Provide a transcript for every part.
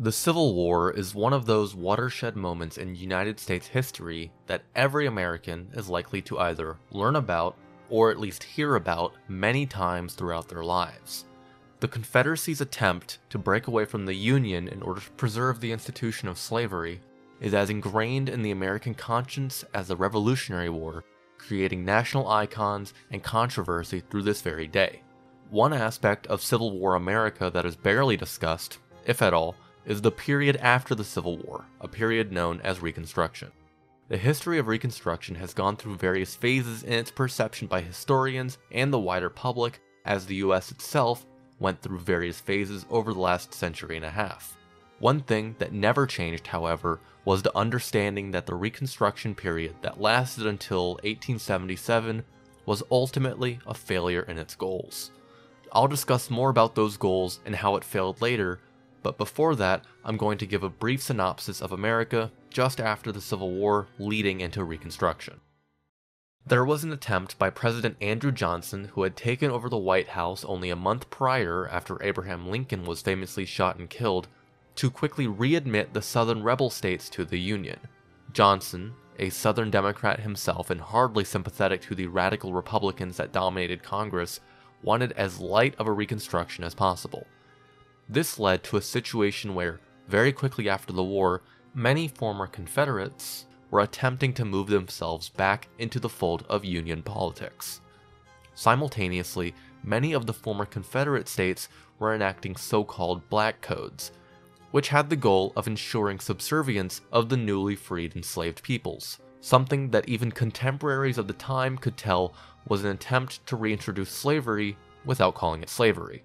The Civil War is one of those watershed moments in United States history that every American is likely to either learn about or at least hear about many times throughout their lives. The Confederacy's attempt to break away from the Union in order to preserve the institution of slavery is as ingrained in the American conscience as the Revolutionary War, creating national icons and controversy through this very day. One aspect of Civil War America that is barely discussed, if at all, is the period after the Civil War, a period known as Reconstruction. The history of Reconstruction has gone through various phases in its perception by historians and the wider public, as the US itself went through various phases over the last century and a half. One thing that never changed, however, was the understanding that the Reconstruction period that lasted until 1877 was ultimately a failure in its goals. I'll discuss more about those goals and how it failed later but before that, I'm going to give a brief synopsis of America just after the Civil War leading into Reconstruction. There was an attempt by President Andrew Johnson, who had taken over the White House only a month prior after Abraham Lincoln was famously shot and killed, to quickly readmit the Southern rebel states to the Union. Johnson, a Southern Democrat himself and hardly sympathetic to the radical Republicans that dominated Congress, wanted as light of a Reconstruction as possible. This led to a situation where, very quickly after the war, many former Confederates were attempting to move themselves back into the fold of Union politics. Simultaneously, many of the former Confederate states were enacting so called Black Codes, which had the goal of ensuring subservience of the newly freed enslaved peoples, something that even contemporaries of the time could tell was an attempt to reintroduce slavery without calling it slavery.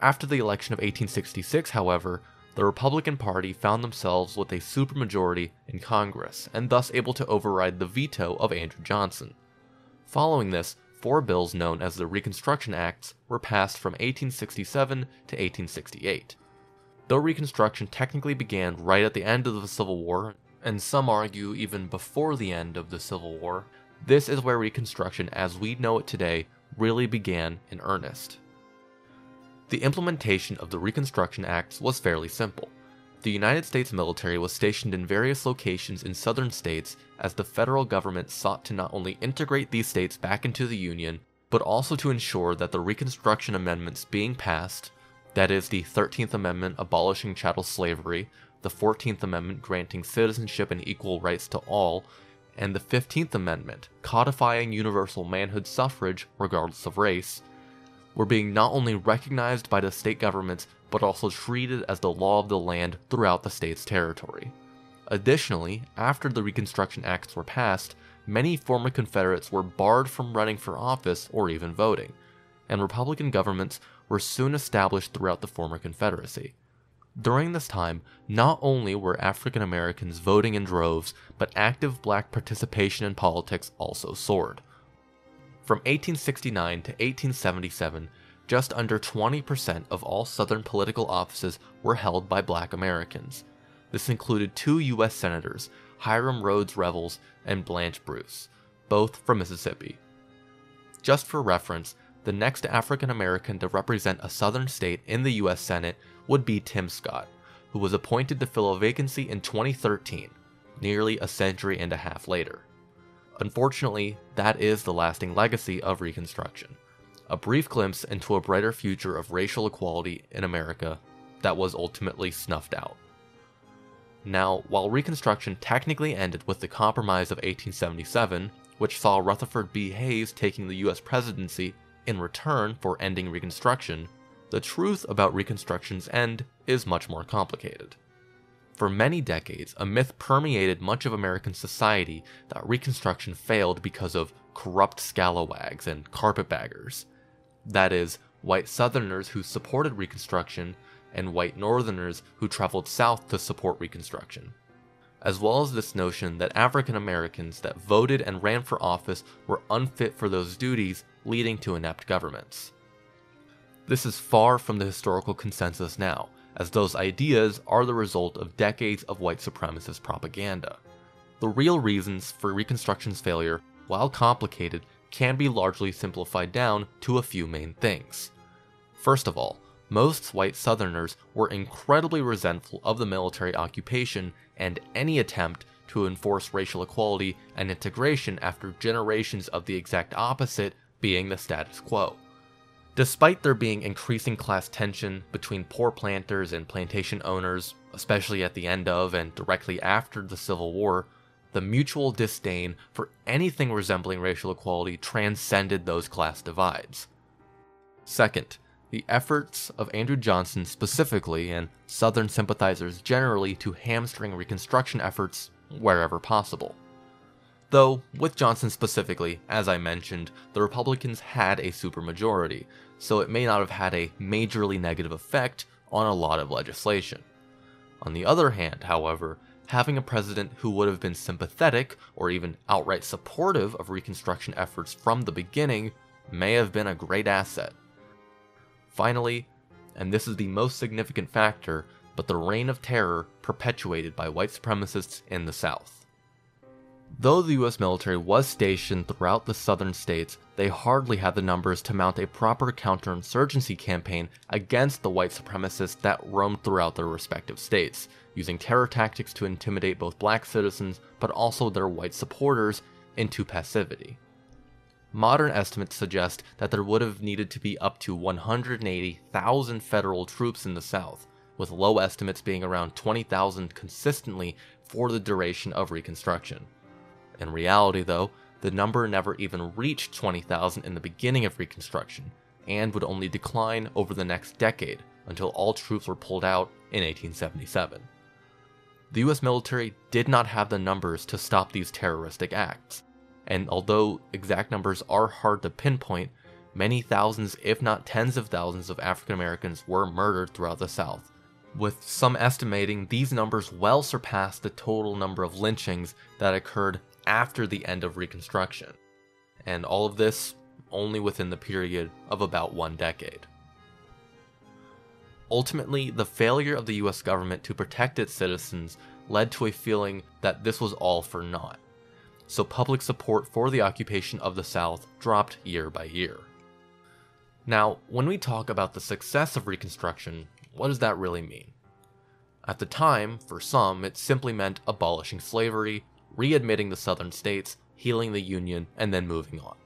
After the election of 1866, however, the Republican Party found themselves with a supermajority in Congress and thus able to override the veto of Andrew Johnson. Following this, four bills known as the Reconstruction Acts were passed from 1867 to 1868. Though Reconstruction technically began right at the end of the Civil War, and some argue even before the end of the Civil War, this is where Reconstruction as we know it today really began in earnest. The implementation of the Reconstruction Acts was fairly simple. The United States military was stationed in various locations in southern states as the federal government sought to not only integrate these states back into the Union, but also to ensure that the Reconstruction Amendments being passed, that is, the 13th Amendment abolishing chattel slavery, the 14th Amendment granting citizenship and equal rights to all, and the 15th Amendment codifying universal manhood suffrage regardless of race, were being not only recognized by the state governments, but also treated as the law of the land throughout the state's territory. Additionally, after the Reconstruction Acts were passed, many former Confederates were barred from running for office or even voting, and Republican governments were soon established throughout the former Confederacy. During this time, not only were African Americans voting in droves, but active black participation in politics also soared. From 1869 to 1877, just under 20% of all Southern political offices were held by black Americans. This included two U.S. Senators, Hiram Rhodes Revels and Blanche Bruce, both from Mississippi. Just for reference, the next African American to represent a Southern state in the U.S. Senate would be Tim Scott, who was appointed to fill a vacancy in 2013, nearly a century and a half later. Unfortunately, that is the lasting legacy of Reconstruction a brief glimpse into a brighter future of racial equality in America that was ultimately snuffed out. Now, while Reconstruction technically ended with the Compromise of 1877, which saw Rutherford B. Hayes taking the US presidency in return for ending Reconstruction, the truth about Reconstruction's end is much more complicated. For many decades, a myth permeated much of American society that Reconstruction failed because of corrupt scalawags and carpetbaggers. That is, white Southerners who supported Reconstruction and white Northerners who traveled south to support Reconstruction. As well as this notion that African Americans that voted and ran for office were unfit for those duties, leading to inept governments. This is far from the historical consensus now, as those ideas are the result of decades of white supremacist propaganda. The real reasons for Reconstruction's failure, while complicated, can be largely simplified down to a few main things. First of all, most white Southerners were incredibly resentful of the military occupation and any attempt to enforce racial equality and integration after generations of the exact opposite being the status quo. Despite there being increasing class tension between poor planters and plantation owners, especially at the end of and directly after the Civil War, the mutual disdain for anything resembling racial equality transcended those class divides. Second, the efforts of Andrew Johnson specifically and Southern sympathizers generally to hamstring Reconstruction efforts wherever possible. Though, with Johnson specifically, as I mentioned, the Republicans had a supermajority, so it may not have had a majorly negative effect on a lot of legislation. On the other hand, however, having a president who would have been sympathetic or even outright supportive of Reconstruction efforts from the beginning may have been a great asset. Finally, and this is the most significant factor, but the reign of terror perpetuated by white supremacists in the South. Though the US military was stationed throughout the southern states, they hardly had the numbers to mount a proper counterinsurgency campaign against the white supremacists that roamed throughout their respective states, using terror tactics to intimidate both black citizens but also their white supporters into passivity. Modern estimates suggest that there would have needed to be up to 180,000 federal troops in the South, with low estimates being around 20,000 consistently for the duration of Reconstruction. In reality, though, the number never even reached 20,000 in the beginning of Reconstruction, and would only decline over the next decade until all troops were pulled out in 1877. The US military did not have the numbers to stop these terroristic acts, and although exact numbers are hard to pinpoint, many thousands, if not tens of thousands, of African Americans were murdered throughout the South, with some estimating these numbers well surpassed the total number of lynchings that occurred after the end of Reconstruction. And all of this only within the period of about one decade. Ultimately, the failure of the US government to protect its citizens led to a feeling that this was all for naught so public support for the occupation of the South dropped year by year. Now, when we talk about the success of Reconstruction, what does that really mean? At the time, for some, it simply meant abolishing slavery, readmitting the southern states, healing the Union, and then moving on.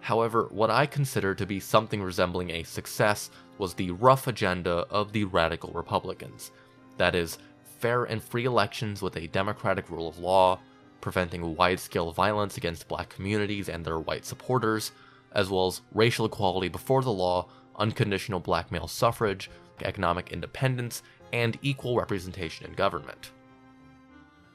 However, what I consider to be something resembling a success was the rough agenda of the radical Republicans. That is, fair and free elections with a democratic rule of law, preventing wide scale violence against black communities and their white supporters, as well as racial equality before the law, unconditional black male suffrage, economic independence, and equal representation in government.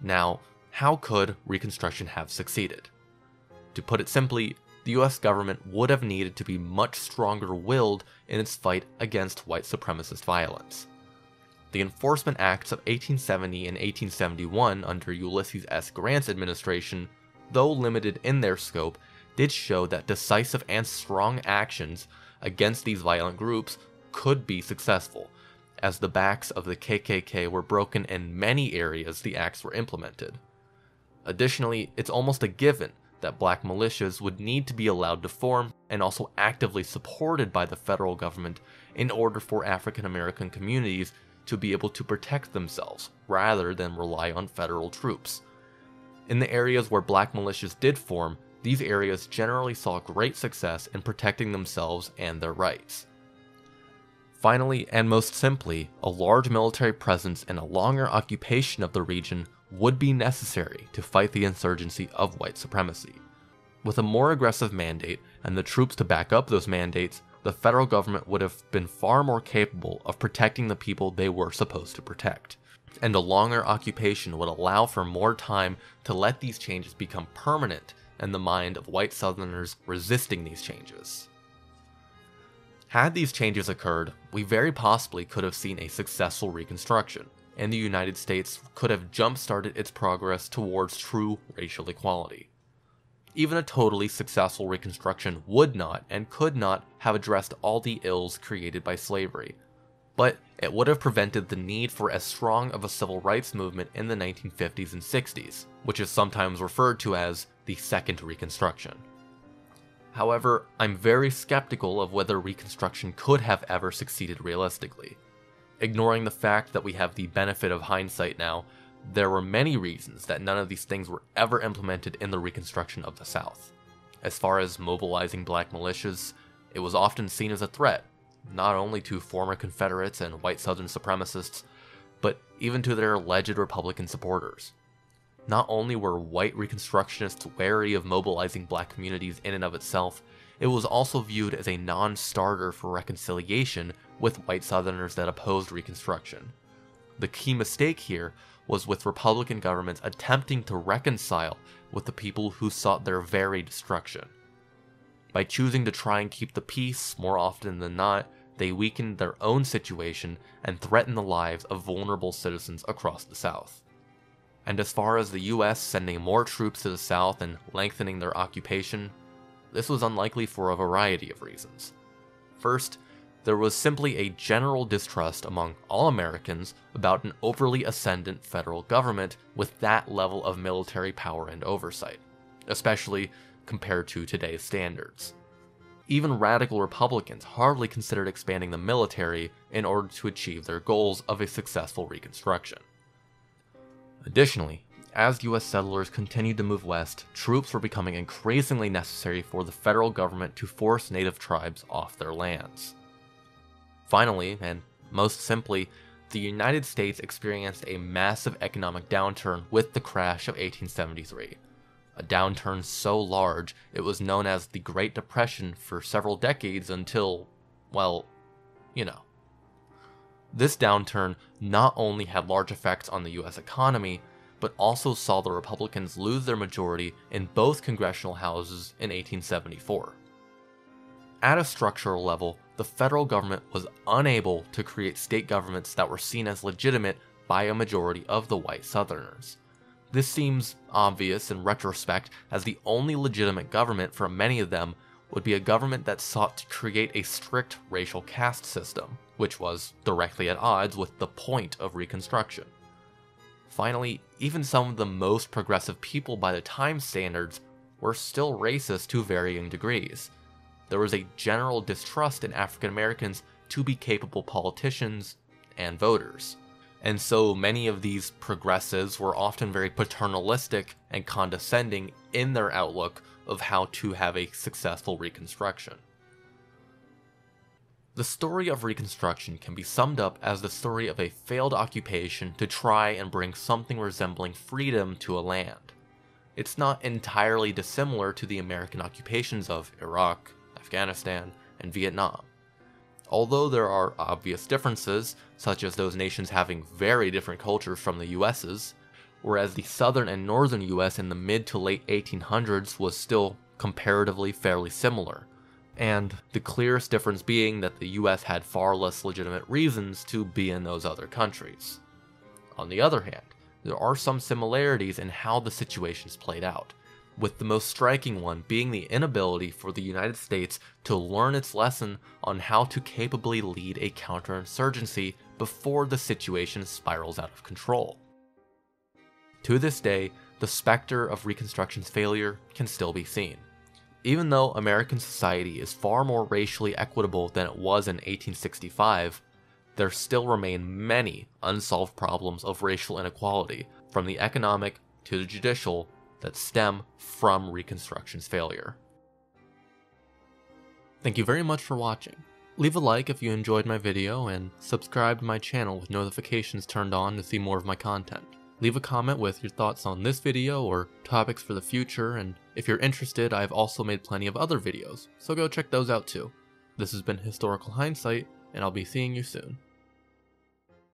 Now, how could Reconstruction have succeeded? To put it simply, the US government would have needed to be much stronger willed in its fight against white supremacist violence. The Enforcement Acts of 1870 and 1871 under Ulysses S. Grant's administration, though limited in their scope, did show that decisive and strong actions against these violent groups could be successful, as the backs of the KKK were broken in many areas the acts were implemented. Additionally, it's almost a given that black militias would need to be allowed to form and also actively supported by the federal government in order for African American communities to be able to protect themselves rather than rely on federal troops. In the areas where black militias did form, these areas generally saw great success in protecting themselves and their rights. Finally, and most simply, a large military presence and a longer occupation of the region would be necessary to fight the insurgency of white supremacy. With a more aggressive mandate and the troops to back up those mandates, the federal government would have been far more capable of protecting the people they were supposed to protect. And a longer occupation would allow for more time to let these changes become permanent in the mind of white Southerners resisting these changes. Had these changes occurred, we very possibly could have seen a successful Reconstruction, and the United States could have jump started its progress towards true racial equality. Even a totally successful Reconstruction would not and could not have addressed all the ills created by slavery, but it would have prevented the need for as strong of a civil rights movement in the 1950s and 60s, which is sometimes referred to as the Second Reconstruction. However, I'm very skeptical of whether Reconstruction could have ever succeeded realistically. Ignoring the fact that we have the benefit of hindsight now, there were many reasons that none of these things were ever implemented in the Reconstruction of the South. As far as mobilizing black militias, it was often seen as a threat, not only to former Confederates and white Southern supremacists, but even to their alleged Republican supporters. Not only were white Reconstructionists wary of mobilizing black communities in and of itself, it was also viewed as a non starter for reconciliation with white Southerners that opposed Reconstruction. The key mistake here was with Republican governments attempting to reconcile with the people who sought their very destruction. By choosing to try and keep the peace more often than not, they weakened their own situation and threatened the lives of vulnerable citizens across the South. And as far as the US sending more troops to the South and lengthening their occupation, this was unlikely for a variety of reasons. First, there was simply a general distrust among all Americans about an overly ascendant federal government with that level of military power and oversight, especially compared to today's standards. Even radical Republicans hardly considered expanding the military in order to achieve their goals of a successful Reconstruction. Additionally, as US settlers continued to move west, troops were becoming increasingly necessary for the federal government to force native tribes off their lands. Finally, and most simply, the United States experienced a massive economic downturn with the crash of 1873. A downturn so large it was known as the Great Depression for several decades until, well, you know. This downturn not only had large effects on the US economy, but also saw the Republicans lose their majority in both congressional houses in 1874. At a structural level, the federal government was unable to create state governments that were seen as legitimate by a majority of the white Southerners. This seems obvious in retrospect, as the only legitimate government for many of them would be a government that sought to create a strict racial caste system, which was directly at odds with the point of Reconstruction. Finally, even some of the most progressive people by the time standards were still racist to varying degrees there was a general distrust in African Americans to be capable politicians and voters. And so many of these progressives were often very paternalistic and condescending in their outlook of how to have a successful Reconstruction. The story of Reconstruction can be summed up as the story of a failed occupation to try and bring something resembling freedom to a land. It's not entirely dissimilar to the American occupations of Iraq, Afghanistan, and Vietnam. Although there are obvious differences, such as those nations having very different cultures from the US's, whereas the southern and northern US in the mid to late 1800s was still comparatively fairly similar, and the clearest difference being that the US had far less legitimate reasons to be in those other countries. On the other hand, there are some similarities in how the situations played out, with the most striking one being the inability for the United States to learn its lesson on how to capably lead a counterinsurgency before the situation spirals out of control. To this day, the specter of Reconstruction's failure can still be seen. Even though American society is far more racially equitable than it was in 1865, there still remain many unsolved problems of racial inequality, from the economic to the judicial that stem from Reconstruction's failure. Thank you very much for watching. Leave a like if you enjoyed my video and subscribe to my channel with notifications turned on to see more of my content. Leave a comment with your thoughts on this video or topics for the future, and if you're interested, I've also made plenty of other videos, so go check those out too. This has been Historical Hindsight, and I'll be seeing you soon.